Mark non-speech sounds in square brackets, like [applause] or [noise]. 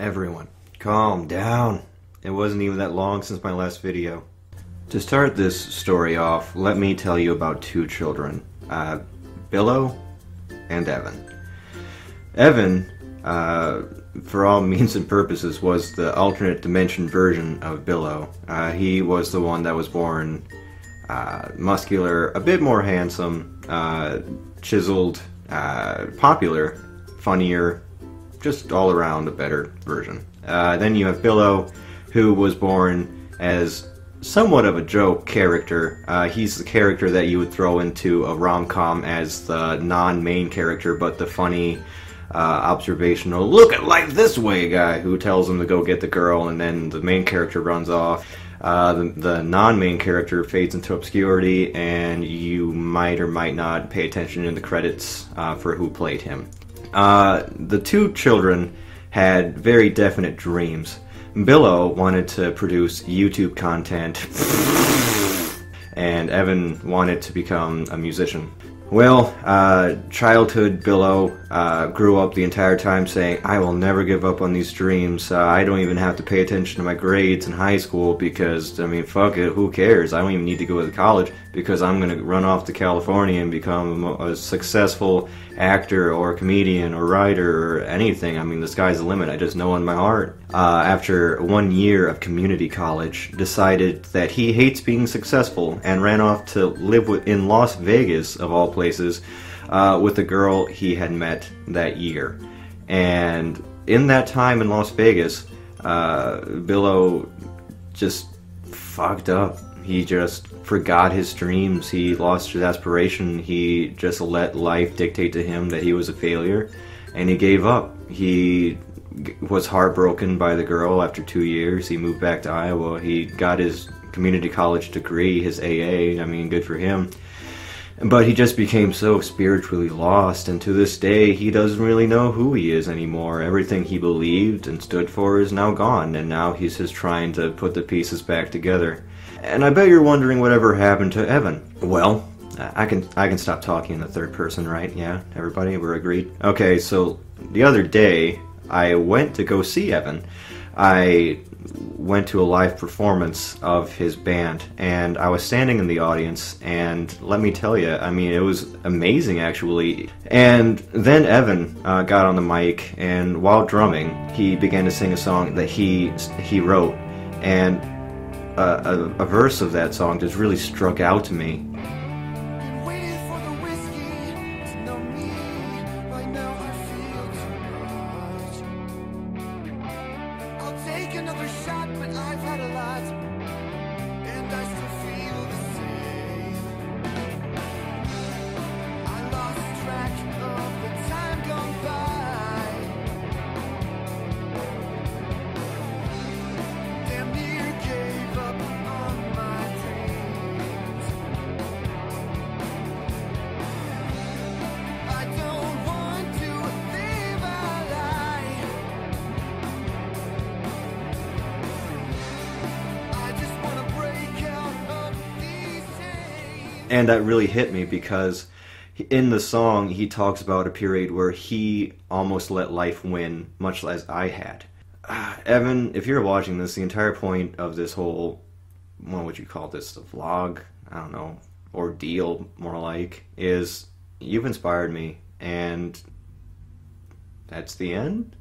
Everyone, calm down. It wasn't even that long since my last video. To start this story off, let me tell you about two children, uh, Billo and Evan. Evan, uh, for all [laughs] means and purposes, was the alternate dimension version of Billo. Uh, he was the one that was born uh, muscular, a bit more handsome, uh, chiseled, uh, popular, funnier, just all around a better version. Uh, then you have Billo, who was born as somewhat of a joke character. Uh, he's the character that you would throw into a rom com as the non main character, but the funny, uh, observational, look at life this way guy who tells him to go get the girl, and then the main character runs off. Uh, the, the non main character fades into obscurity, and you might or might not pay attention in the credits uh, for who played him. Uh, the two children had very definite dreams. Billo wanted to produce YouTube content, [laughs] and Evan wanted to become a musician. Well, uh, childhood Billo uh, grew up the entire time saying, I will never give up on these dreams. Uh, I don't even have to pay attention to my grades in high school because, I mean, fuck it, who cares? I don't even need to go to college because I'm going to run off to California and become a, a successful actor or comedian or writer or anything. I mean, the sky's the limit. I just know in my heart. Uh, after one year of community college, decided that he hates being successful and ran off to live in Las Vegas, of all places, uh, with a girl he had met that year. And in that time in Las Vegas, uh, Billo just fucked up he just forgot his dreams. He lost his aspiration. He just let life dictate to him that he was a failure, and he gave up. He was heartbroken by the girl after two years. He moved back to Iowa. He got his community college degree, his AA. I mean, good for him. But he just became so spiritually lost, and to this day, he doesn't really know who he is anymore. Everything he believed and stood for is now gone, and now he's just trying to put the pieces back together. And I bet you're wondering whatever happened to Evan. Well, I can I can stop talking in the third person, right? Yeah, everybody, we're agreed. Okay, so the other day I went to go see Evan. I went to a live performance of his band and I was standing in the audience and let me tell you, I mean it was amazing actually. And then Evan uh, got on the mic and while drumming, he began to sing a song that he he wrote and a, a, verse of that song just really struck out to me. another shot, but I've had a lot. And that really hit me because in the song he talks about a period where he almost let life win much as i had. [sighs] Evan if you're watching this the entire point of this whole what would you call this the vlog? I don't know ordeal more like is you've inspired me and that's the end